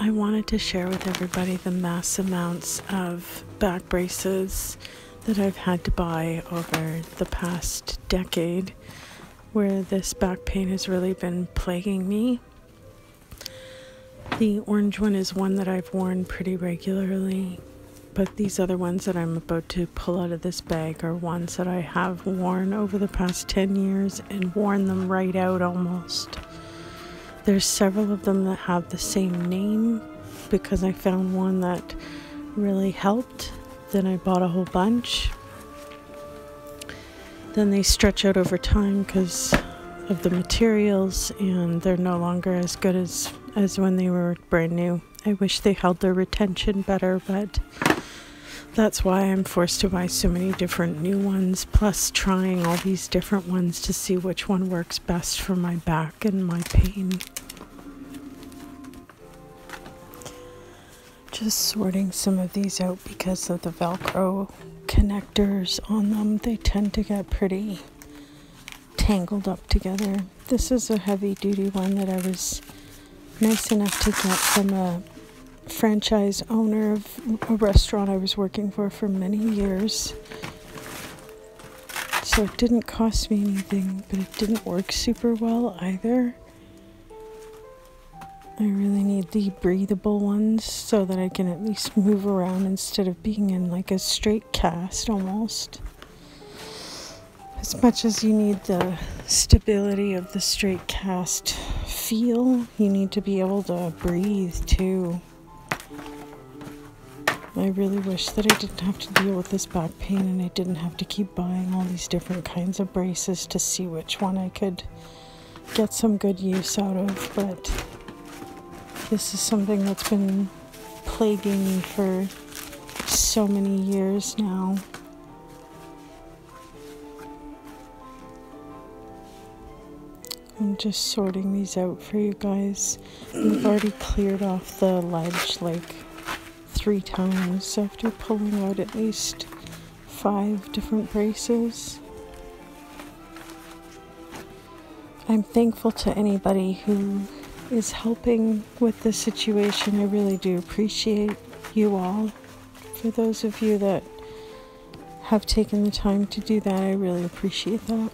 I wanted to share with everybody the mass amounts of back braces that I've had to buy over the past decade where this back pain has really been plaguing me. The orange one is one that I've worn pretty regularly, but these other ones that I'm about to pull out of this bag are ones that I have worn over the past 10 years and worn them right out almost. There's several of them that have the same name because I found one that really helped. Then I bought a whole bunch. Then they stretch out over time because of the materials and they're no longer as good as as when they were brand new. I wish they held their retention better, but that's why I'm forced to buy so many different new ones, plus trying all these different ones to see which one works best for my back and my pain. Just sorting some of these out because of the Velcro connectors on them. They tend to get pretty tangled up together. This is a heavy duty one that I was nice enough to get from a franchise owner of a restaurant I was working for for many years. So it didn't cost me anything, but it didn't work super well either. I really need the breathable ones so that I can at least move around instead of being in like a straight cast almost. As much as you need the stability of the straight cast feel, you need to be able to breathe too. I really wish that I didn't have to deal with this back pain and I didn't have to keep buying all these different kinds of braces to see which one I could get some good use out of, but this is something that's been plaguing me for so many years now. I'm just sorting these out for you guys. We've already cleared off the ledge like three times after pulling out at least five different braces. I'm thankful to anybody who is helping with the situation. I really do appreciate you all. For those of you that have taken the time to do that, I really appreciate that.